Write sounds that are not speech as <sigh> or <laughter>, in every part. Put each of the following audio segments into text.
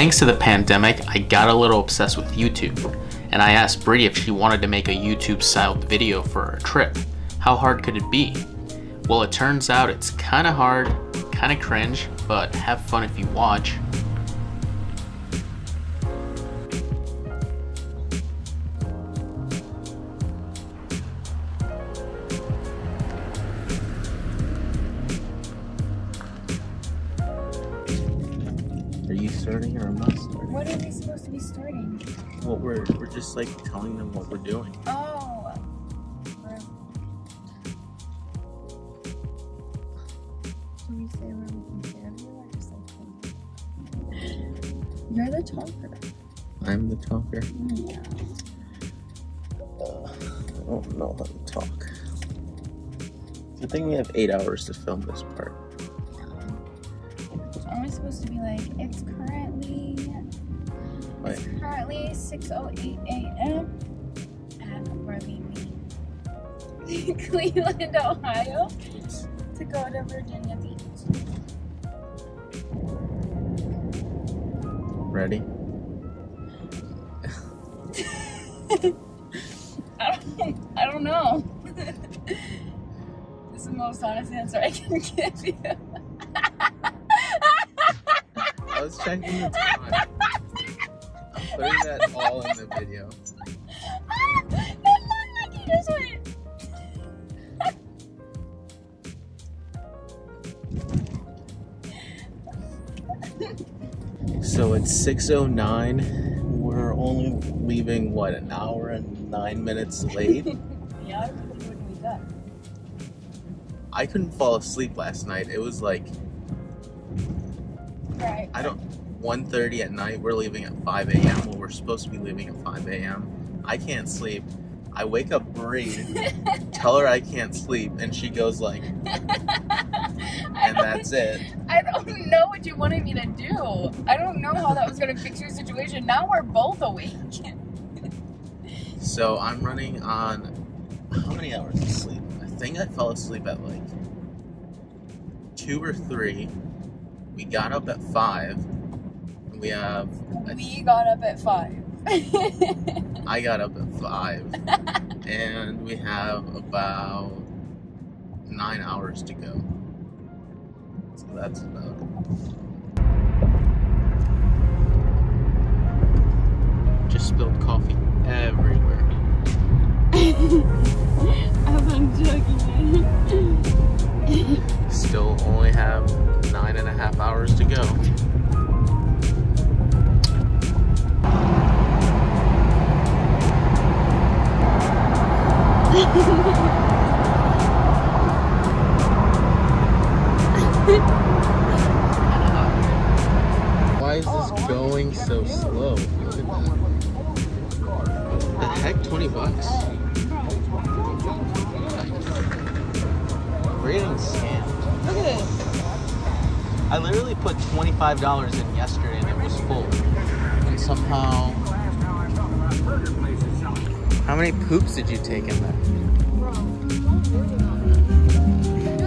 Thanks to the pandemic, I got a little obsessed with YouTube, and I asked Bre if she wanted to make a YouTube styled video for our trip. How hard could it be? Well, it turns out it's kinda hard, kinda cringe, but have fun if you watch. What are we supposed to be starting? Well, we're we're just like telling them what we're doing. Oh. Should we say where we can interview or just like You're the talker. I'm the talker. Yeah. Uh, I don't know how to talk. I think we have eight hours to film this part. So am I supposed to be like, it's currently it's currently 6.08 a.m. at where we meet Cleveland, Ohio to go to Virginia Beach. ready? <laughs> I don't, I don't know. <laughs> this is the most honest answer I can <laughs> give you. I was checking the time. Putting that all in the video. that looked like you just went. So it's 6:09. We're only leaving what an hour and nine minutes late. <laughs> Yeah, I really wouldn't be done. I couldn't fall asleep last night. It was like 1.30 at night. We're leaving at 5 a.m. Well, we're supposed to be leaving at 5 a.m. I can't sleep. I wake up Bre, <laughs> tell her I can't sleep, and she goes like, <laughs> and that's it. I don't know what you wanted me to do. I don't know how that was gonna fix your situation. Now we're both awake. So I'm running on how many hours of sleep? I think I fell asleep at like two or three. We got up at five. We have. We got up at five. I got up at five, <laughs> and we have about nine hours to go. So that's about. Just spilled coffee everywhere. <laughs> I'm joking. <laughs> Still only have nine and a half hours to go. Why is this going so slow? Look at that. The heck, 20 bucks? We're getting scammed. Look at this. I literally put $25 in yesterday and it was full. And somehow. How many poops did you take in there? Bro, You're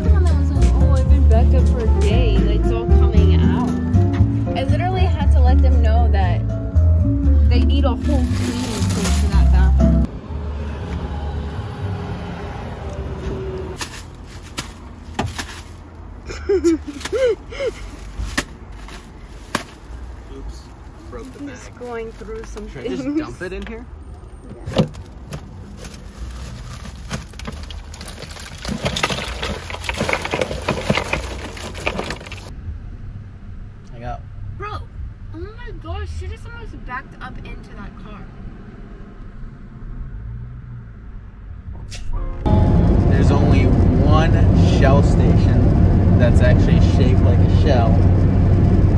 the one that was like, oh, I've been backed up for a day. Like, It's all coming out. I literally had to let them know that they need a whole cleaning place for that bathroom. Oops. Broke the He's bag. going through some Should I things. just dump it in here? I got Bro, oh my gosh, she just almost backed up into that car. There's only one shell station that's actually shaped like a shell.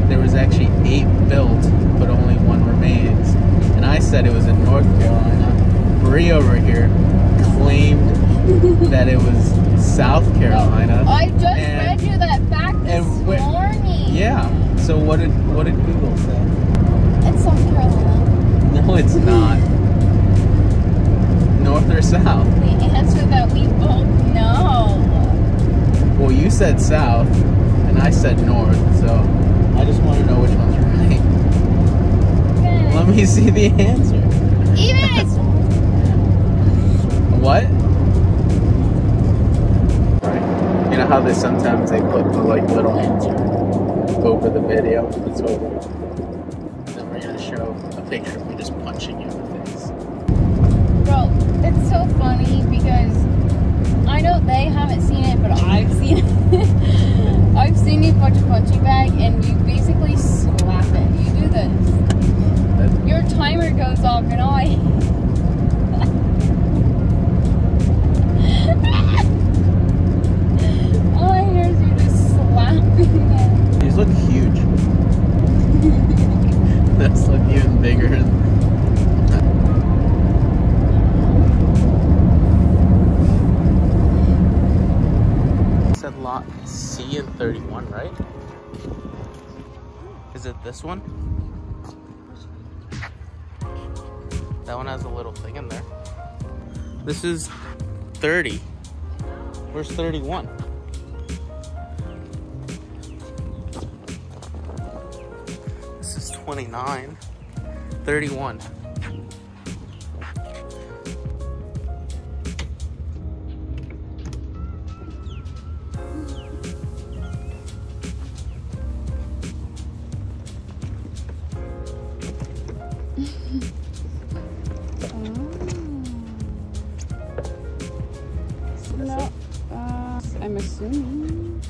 There was actually eight built, but only one remains. And I said it was in North Carolina. Bre over here claimed <laughs> that it was South Carolina. I just And- read you that fact this morning. Yeah. So what did what did Google say? It's South Carolina. No, it's not. North or south? The answer that we both know. Well, you said south, and I said north, so I just want to know which one's right. Let me see the answer. Even What? You know how they sometimes they put the like little answer over the video? That's what we're Then we're gonna show a picture of me just punching you in the face. Bro, it's so funny because know they haven't seen it, but I've seen it. <laughs> I've seen you punch a punching bag and you basically slap it. You do this. Your timer goes off and I <laughs> all I hear is you just slapping it. These look huge. <laughs> That's look even bigger. Said lot C and 31, right? Is it this one? That one has a little thing in there. This is 30. Where's 31? This is 29. 31. No, uh, I'm assuming.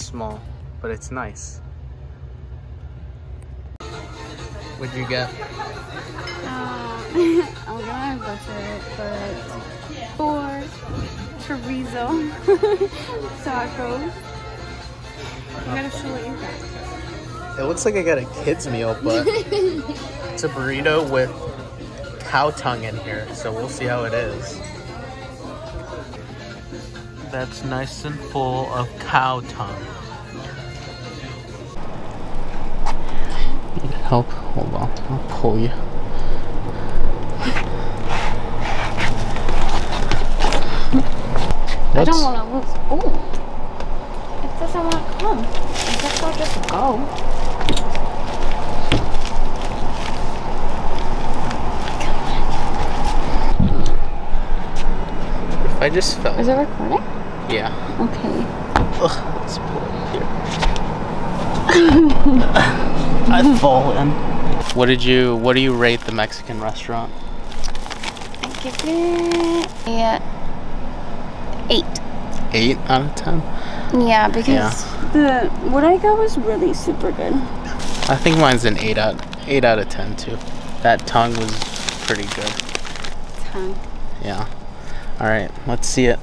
Small, but it's nice. What'd you get? Uh, I'm gonna butcher it, but four chorizo <laughs> tacos. I gotta show what you got. It looks like I got a kid's meal, but <laughs> it's a burrito with cow tongue in here, so we'll see how it is. That's nice and full of cow tongue. Need help? Hold on, I'll pull you. I don't want to lose food. It doesn't want to come. I guess I'll just go. If I just fell. Is it recording? Yeah. Okay. Ugh, let's pull it here. <laughs> I've fallen. What did you what do you rate the Mexican restaurant? I give it a eight. Eight out of ten? Yeah, because the what I got was really super good. I think mine's an eight out eight out of ten too. That tongue was pretty good. Tongue. Yeah. Alright, let's see it.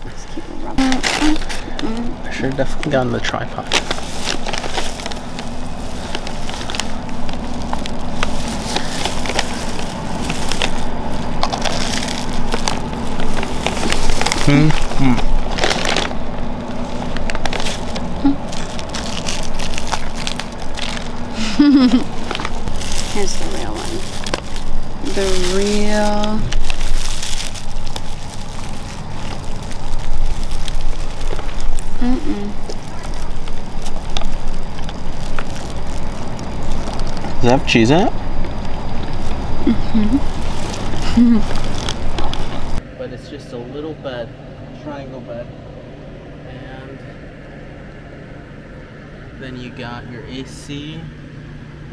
I should have definitely gotten the tripod. Hmm. Hmm. <laughs> Here's the real one. The real. Mm-mm. Does that have cheese in it? Mm-hmm. <laughs> but it's just a little bed, triangle bed. And then you got your AC,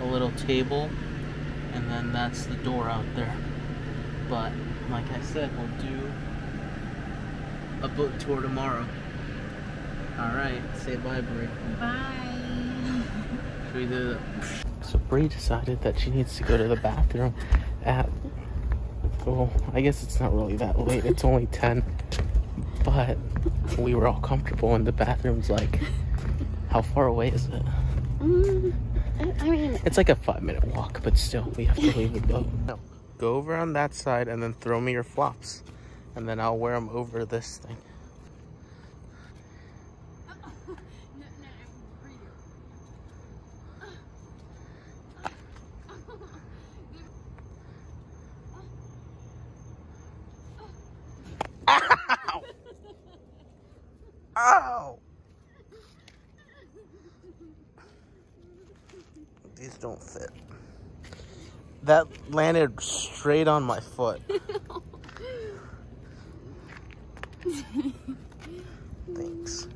a little table, and then that's the door out there. But like I said, we'll do a boat tour tomorrow. Alright, say bye, Bre. Bye. Should we do the... So Bre decided that she needs to go to the bathroom at... Well, I guess it's not really that late. It's only 10. But we were all comfortable and the bathroom's like... How far away is it? Mm, I mean, It's like a five minute walk, but still, we have to leave the boat. No. <laughs> Go over on that side and then throw me your flops. And then I'll wear them over this thing. that landed straight on my foot. <laughs> Thanks.